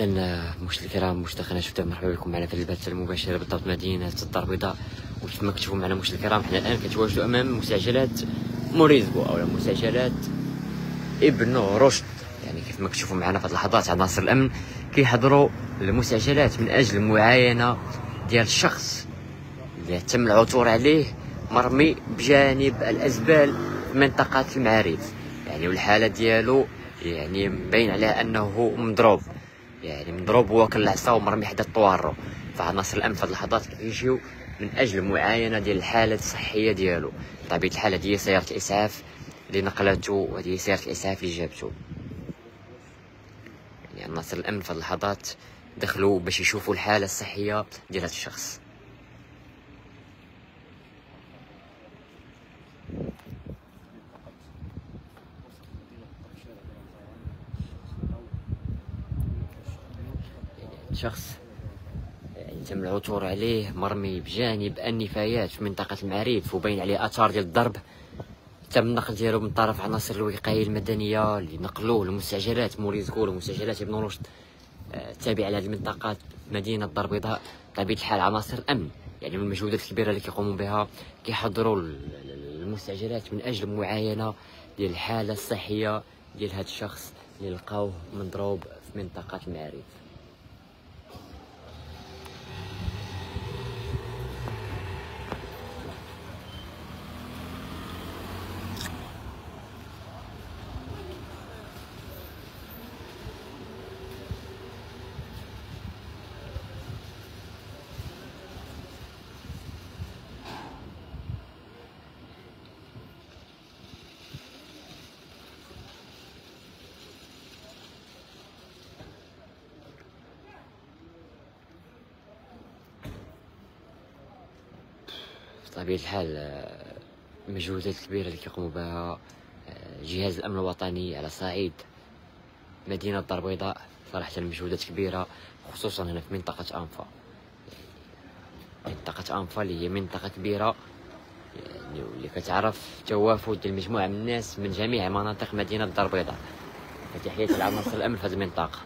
إذن مشاهدينا الكرام مشتاقين شفتوا مرحبا بكم معنا في البث المباشر بالضبط مدينة الدار البيضاء وكيف ما كتشوفوا معنا مشاهدينا الكرام حنا الآن كنتواجدوا أمام مستعجلات موريزبو أو مستعجلات ابن رشد. يعني كيف ما كتشوفوا معنا في اللحظات عناصر الأمن كيحضروا المستعجلات من أجل المعاينة ديال الشخص اللي تم العثور عليه مرمي بجانب الأزبال في منطقة المعارف. يعني والحالة ديالو يعني مبين عليها أنه مضروب. يعني مضروب واكل العصا ومرمي حدا الطوارو فعناصر الامن في هذه اللحظات كيجيو من أجل المعاينه ديال الحالة الصحية ديالو. بطبيعه الحال هذه سيارة الإسعاف اللي نقلته وهذه سيارة الإسعاف اللي جابته يعني عناصر الامن في هذه اللحظات دخلوا باش يشوفوا الحالة الصحية ديال هذا الشخص. شخص يعني تم العثور عليه مرمي بجانب النفايات في منطقة المعارف وبين عليه آثار ديال الضرب. تم النقل ديالو من طرف عناصر الوقاية المدنية اللي نقلوه لمستعجلات موريزكو ومستعجلات ابن رشد التابعة لهذه المنطقة مدينة الدار البيضاء طبيعة الحال عناصر الأمن يعني من المجهودات الكبيرة اللي كيقوموا بها كيحضروا المستعجلات من أجل المعاينة ديال الحالة الصحية ديال هذا الشخص اللي لقاوه مضروب في منطقة المعارف بطبيعة الحال آه، المجهودات الكبيرة اللي كيقوموا بها آه، جهاز الأمن الوطني على صعيد مدينة الدار البيضاء. صراحة المجهودات كبيرة خصوصا هنا في منطقة أنفا. منطقة أنفا اللي هي منطقة كبيرة يعني واللي كتعرف توافد ديال مجموعة من الناس من جميع مناطق مدينة الدار البيضاء. فتحية العناصر الأمن في هذه المنطقة.